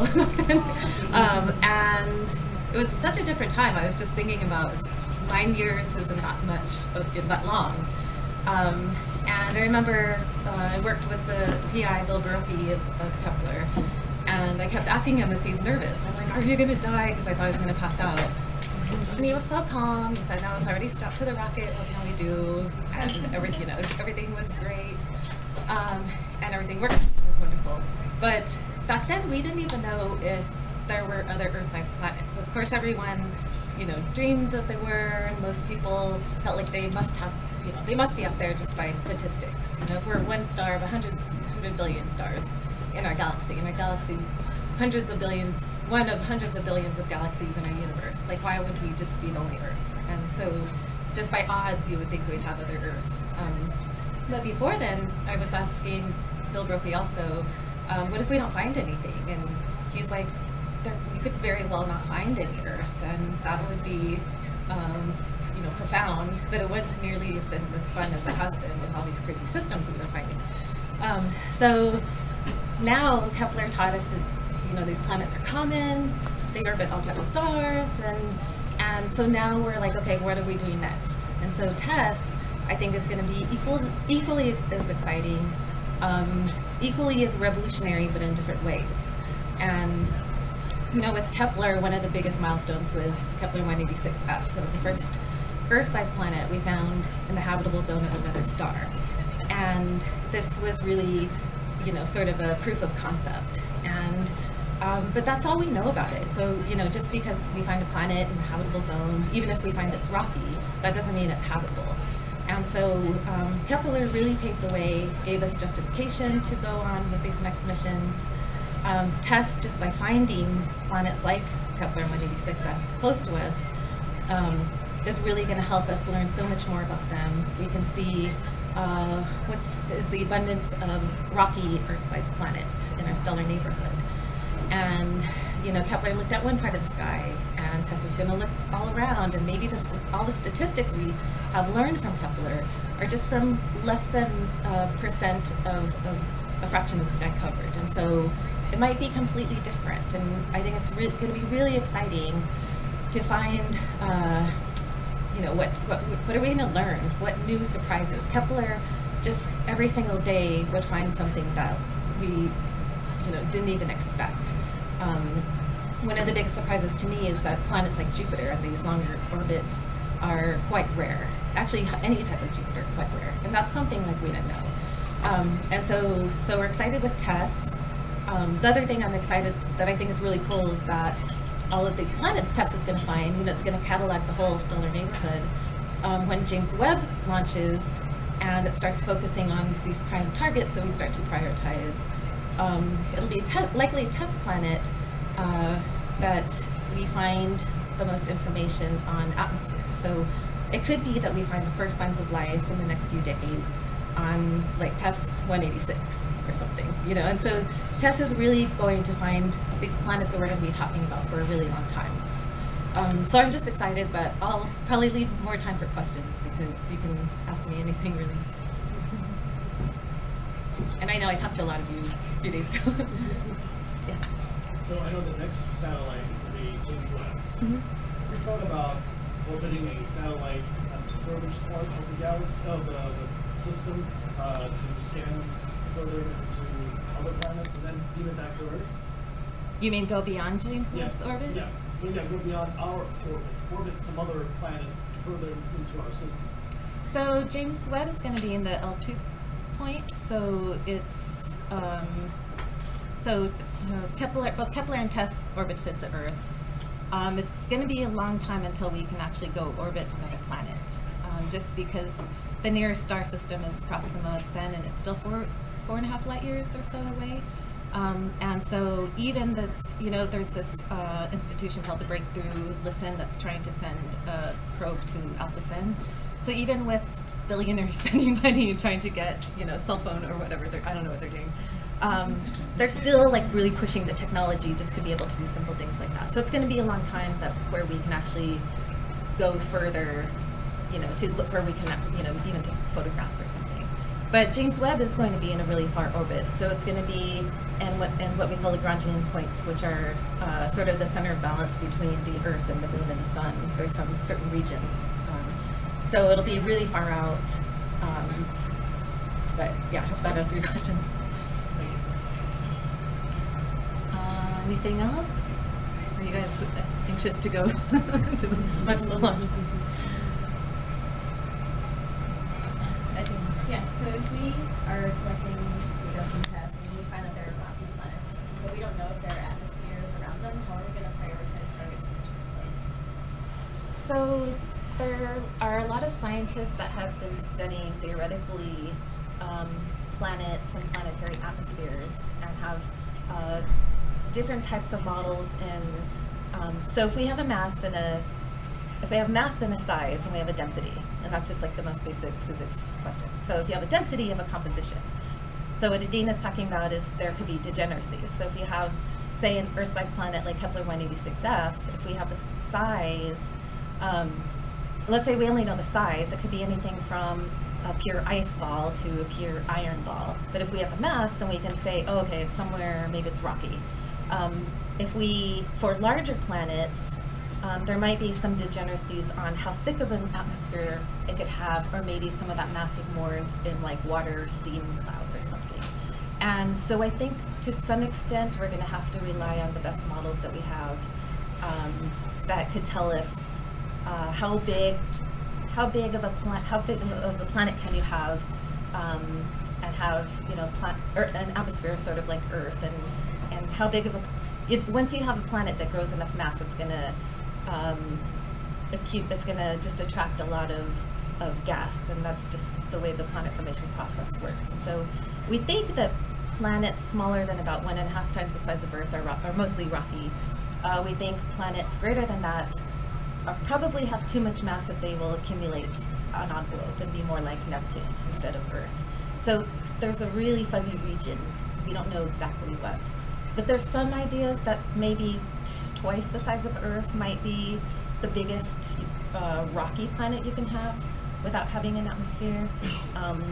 um, and it was such a different time. I was just thinking about nine years isn't that much, of, that long. Um, and I remember uh, I worked with the PI, Bill Borucki of, of, Kepler, and I kept asking him if he's nervous. I'm like, are you going to die? Because I thought I was going to pass out. And he was so calm. He said, no, it's already strapped to the rocket. What can we do? And everything, you know, everything was great. Um, and everything worked. It was wonderful. But back then, we didn't even know if there were other Earth-sized planets. Of course, everyone, you know, dreamed that they were, and most people felt like they must have, you know, they must be up there just by statistics. You know, if we're one star of 100, 100 billion stars in our galaxy, and our galaxy's hundreds of billions, one of hundreds of billions of galaxies in our universe. Like, why would we just be the only Earth? And so, just by odds, you would think we'd have other Earths. Um, but before then, I was asking Bill Borucki also, um, what if we don't find anything? And he's like, we could very well not find any Earths, and that would be, um, you know, profound. But it wouldn't nearly have been as fun as it has been with all these crazy systems we were finding. Um, so now Kepler taught us that you know these planets are common, they orbit all types of stars, and and so now we're like, okay, what are we doing next? And so TESS, I think, is going to be equal, equally as exciting, um, equally as revolutionary, but in different ways. And you know, with Kepler, one of the biggest milestones was Kepler 186f. It was the first Earth-sized planet we found in the habitable zone of another star. And this was really, you know, sort of a proof of concept. And um, but that's all we know about it. So, you know, just because we find a planet in the habitable zone, even if we find it's rocky, that doesn't mean it's habitable. And so um, Kepler really paved the way, gave us justification to go on with these next missions um, TESS just by finding planets like Kepler 186f close to us um, is really going to help us learn so much more about them. We can see uh, what is the abundance of rocky Earth-sized planets in our stellar neighborhood. And, you know, Kepler looked at one part of the sky, and TESS's going to look all around, and maybe the all the statistics we have learned from Kepler are just from less than a percent of, of a fraction of the sky covered. And so it might be completely different. And I think it's going to be really exciting to find, uh, you know, what, what, what are we going to learn? What new surprises? Kepler just every single day would find something that we, you know, didn't even expect. Um, one of the big surprises to me is that planets like Jupiter and these longer orbits are quite rare. Actually, any type of Jupiter, quite rare. And that's something like we didn't know. Um, and so, so we're excited with TESS. Um, the other thing I'm excited that I think is really cool is that all of these planets TESS is going to find, you know, it's going to catalog the whole stellar neighborhood. Um, when James Webb launches and it starts focusing on these prime targets, so we start to prioritize, um, it'll be a likely a TESS planet uh, that we find the most information on atmosphere. So it could be that we find the first signs of life in the next few decades on like TESS 186 or something, you know. And so TESS is really going to find these planets that we're going to be talking about for a really long time. Um, so I'm just excited, but I'll probably leave more time for questions because you can ask me anything really. And I know I talked to a lot of you few days ago. yes. So I know the next satellite will be James Webb. Mm -hmm. We thought about orbiting a satellite at the furthest part of the galaxy, of the, the system uh, to scan further to other planets and then even back to Earth? You mean go beyond James Webb's yeah. orbit? Yeah. yeah, go beyond our orbit, orbit some other planet further into our system. So James Webb is going to be in the L2 point, so it's um, so uh, Kepler, both Kepler and TESS orbited the Earth. Um, it's going to be a long time until we can actually go orbit another planet, um, just because the nearest star system is Proxima Cen, and it's still four four and a half light years or so away. Um, and so even this, you know, there's this uh, institution called the Breakthrough Listen that's trying to send a probe to Alpha Cen. So even with billionaires spending money trying to get, you know, cell phone or whatever, I don't know what they're doing, um, they're still like really pushing the technology just to be able to do simple things like that. So it's going to be a long time that where we can actually go further you know, to look where we can, you know, even take photographs or something. but James Webb is going to be in a really far orbit, so it's going to be and what in what we call Lagrangian points, which are uh, sort of the center of balance between the Earth and the Moon and the Sun. There's some certain regions, um, so it'll be really far out. Um, but yeah, I hope that answers your question. Uh, anything else? Are you guys anxious to go to the, watch the launch? I do. Yeah, so if we are collecting data from TESS and we find that there are rocky planets, but we don't know if there are atmospheres around them, how are we going to prioritize targets for James Webb? So there are a lot of scientists that have been studying theoretically um, planets and planetary atmospheres and have uh, different types of models in. Um, so if we have a mass and a if we have mass and a size and we have a density, and that's just like the most basic physics question. So if you have a density, you have a composition. So what Adina is talking about is there could be degeneracies. So if you have, say, an Earth-sized planet like Kepler 186f, if we have a size, um, let's say we only know the size, it could be anything from a pure ice ball to a pure iron ball. But if we have the mass, then we can say, oh, okay, it's somewhere, maybe it's rocky. Um, if we, for larger planets, um, there might be some degeneracies on how thick of an atmosphere it could have, or maybe some of that mass is more in, in like water, steam clouds, or something. And so I think to some extent we're going to have to rely on the best models that we have um, that could tell us uh, how big, how big of a planet, how big of a planet can you have, um, and have you know er, an atmosphere sort of like Earth, and and how big of a it, once you have a planet that grows enough mass, it's going to um, accrete, it's to just attract a lot of, of gas, and that's just the way the planet formation process works. And so we think that planets smaller than about one and a half times the size of Earth are, ro- are mostly rocky. Uh, we think planets greater than that probably have too much mass that they will accumulate an envelope and be more like Neptune instead of Earth. So there's a really fuzzy region. We don't know exactly what. But there's some ideas that maybe twice the size of Earth might be the biggest uh, rocky planet you can have without having an atmosphere. Um,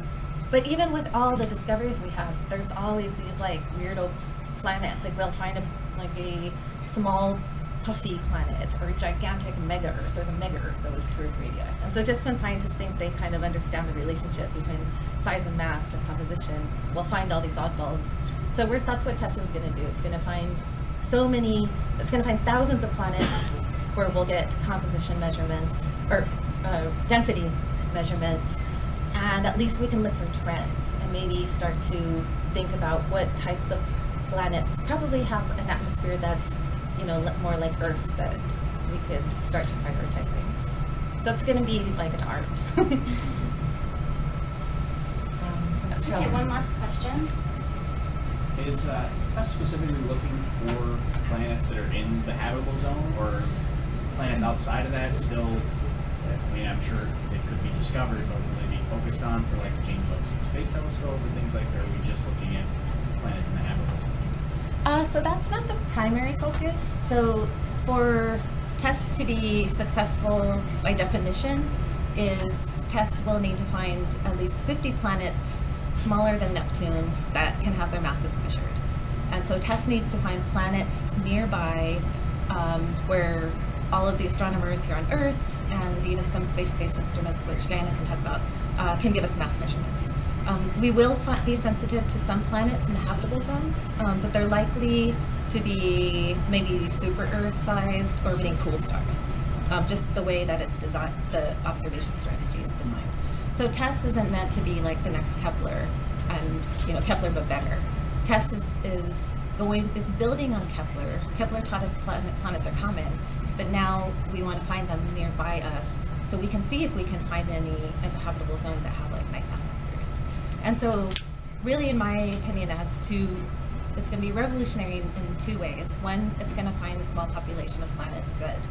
but even with all the discoveries we have, there's always these like weirdo planets. Like we'll find a like a small puffy planet or a gigantic mega Earth. There's a mega Earth that was two or three radii. And so just when scientists think they kind of understand the relationship between size and mass and composition, we'll find all these oddballs. So that's what TESS's going to do. It's going to find so many, it's going to find thousands of planets where we'll get composition measurements or uh, density measurements. And at least we can look for trends and maybe start to think about what types of planets probably have an atmosphere that's, you know, more like Earth's that we could start to prioritize things. So it's going to be like an art. um, I'm not sure Okay, one last question. Is, uh, is TESS specifically looking for planets that are in the habitable zone or planets outside of that still? I mean, I'm sure it could be discovered, but will they be focused on for like the James Webb Space Telescope or things like that? Or are we just looking at planets in the habitable zone? Uh, so that's not the primary focus. So for TESS to be successful by definition is TESS will need to find at least 50 planets smaller than Neptune that can have their masses measured. And so TESS needs to find planets nearby um, where all of the astronomers here on Earth and even some space-based instruments, which Diana can talk about, uh, can give us mass measurements. Um, we will be sensitive to some planets in the habitable zones, um, but they're likely to be maybe super Earth-sized orbiting cool stars. Um, just the way that it's designed, the observation strategy is designed. So TESS isn't meant to be like the next Kepler, and you know Kepler but better. TESS is, is going, it's building on Kepler. Kepler taught us planet, planets are common, but now we want to find them nearby us so we can see if we can find any in the habitable zone that have like nice atmospheres. And so, really, in my opinion, it has two. It's going to be revolutionary in, in two ways. One, it's going to find a small population of planets that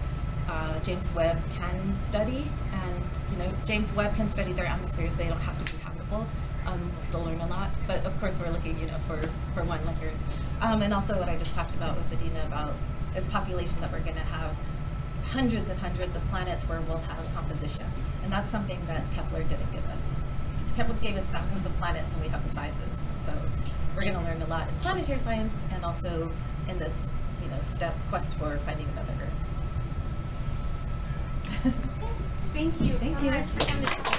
uh, James Webb can study, and you know, James Webb can study their atmospheres. They don't have to be habitable. Um, we'll still learn a lot, but of course, we're looking, you know, for for one like Earth, um, and also what I just talked about with Medina about this population that we're going to have hundreds and hundreds of planets where we'll have compositions, and that's something that Kepler didn't give us. Kepler gave us thousands of planets, and we have the sizes. So we're going to learn a lot in planetary science, and also in this, you know, step quest for finding another Earth. Thank you Thank so you. much for coming.